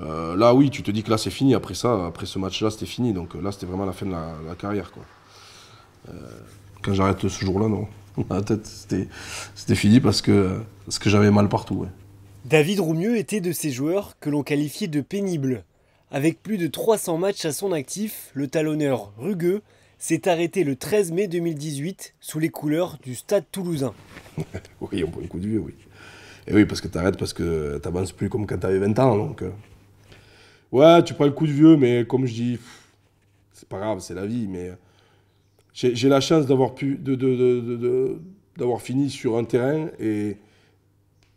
là, oui, tu te dis que là, c'est fini. Après ça, après ce match-là, c'était fini. Donc là, c'était vraiment la fin de la, carrière. Quoi. quand j'arrête ce jour-là, non. La tête, c'était fini parce que, parce que j'avais mal partout. David Roumieux était de ces joueurs que l'on qualifiait de pénibles. Avec plus de 300 matchs à son actif, le talonneur rugueux s'est arrêté le 13 mai 2018 sous les couleurs du Stade toulousain. oui, on prend un coup de vieux, oui. Et oui, parce que t'arrêtes parce que t'avances plus comme quand t'avais 20 ans. Donc, euh. Ouais, tu prends le coup de vieux, mais comme je dis, c'est pas grave, c'est la vie. Mais j'ai la chance d'avoir pu, de, d'avoir fini sur un terrain et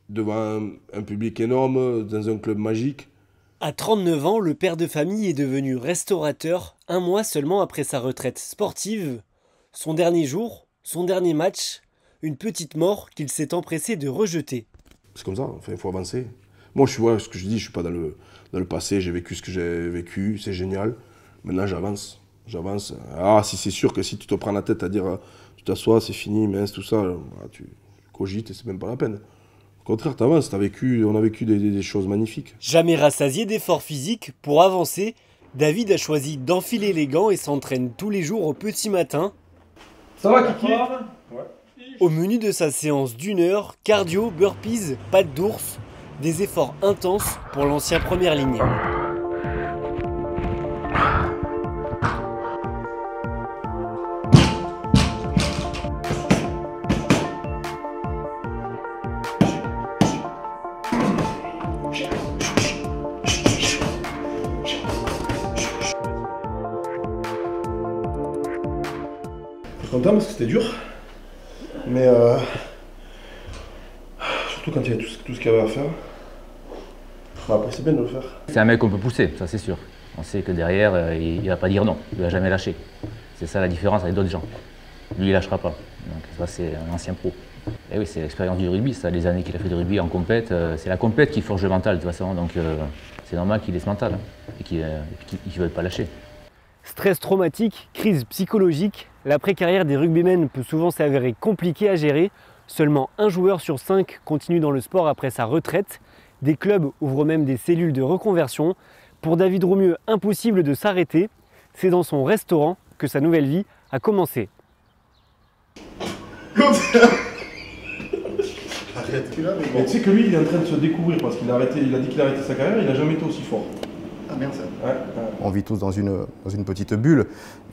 devant un, public énorme, dans un club magique. À 39 ans, le père de famille est devenu restaurateur un mois seulement après sa retraite sportive. Son dernier jour, son dernier match, une petite mort qu'il s'est empressé de rejeter. C'est comme ça, il faut avancer. Moi, je vois ce que je dis, je suis pas dans le, dans le passé, j'ai vécu ce que j'ai vécu, c'est génial. Maintenant, j'avance. J'avance. Ah, si c'est sûr que si tu te prends la tête à dire tu t'assois, c'est fini, mince, tout ça, ah, tu cogites et c'est même pas la peine. Au contraire, t'avances, as vécu, on a vécu des, des choses magnifiques. Jamais rassasié d'efforts physiques, pour avancer, David a choisi d'enfiler les gants et s'entraîne tous les jours au petit matin. Ça va, Kiki Au menu de sa séance d'une heure, cardio, burpees, pattes d'ours, des efforts intenses pour l'ancien première ligne. content parce que c'était dur. Mais euh, surtout quand il y a tout, ce qu'il y avait à faire. Bah, après, c'est bien de le faire. C'est un mec qu'on peut pousser, ça c'est sûr. On sait que derrière, euh, il ne va pas dire non, il ne va jamais lâcher. C'est ça la différence avec d'autres gens. Lui, il ne lâchera pas. Donc ça, c'est un ancien pro. Et oui, c'est l'expérience du rugby, ça, les années qu'il a fait de rugby en compète. Euh, c'est la compète qui forge le mental de toute façon. Donc c'est normal qu'il ait ce mental hein, et qu'il ne veuille pas lâcher. Stress traumatique, crise psychologique, l'après-carrière des rugbymen peut souvent s'avérer compliquée à gérer. Seulement un joueur sur cinq continue dans le sport après sa retraite. Des clubs ouvrent même des cellules de reconversion. Pour David Roumieux, impossible de s'arrêter. C'est dans son restaurant que sa nouvelle vie a commencé. Arrête. Mais tu sais que lui, il est en train de se découvrir parce qu'il a, arrêté, il a dit qu'il a arrêté sa carrière, il n'a jamais été aussi fort. Ah, On vit tous dans une, dans une petite bulle.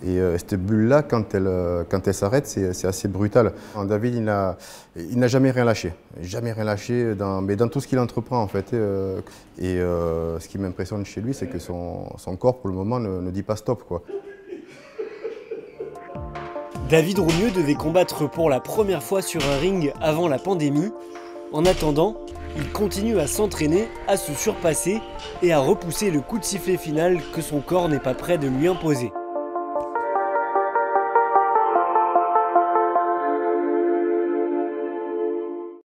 Et euh, cette bulle-là, quand elle, euh, quand elle s'arrête, c'est assez brutal. David, il n'a il jamais rien lâché. Jamais rien lâché, dans, mais dans tout ce qu'il entreprend, en fait. Euh, et ce qui m'impressionne chez lui, c'est que son, son, corps, pour le moment, ne, ne dit pas stop. Quoi. David Roumieux devait combattre pour la première fois sur un ring avant la pandémie. En attendant, il continue à s'entraîner, à se surpasser et à repousser le coup de sifflet final que son corps n'est pas prêt de lui imposer.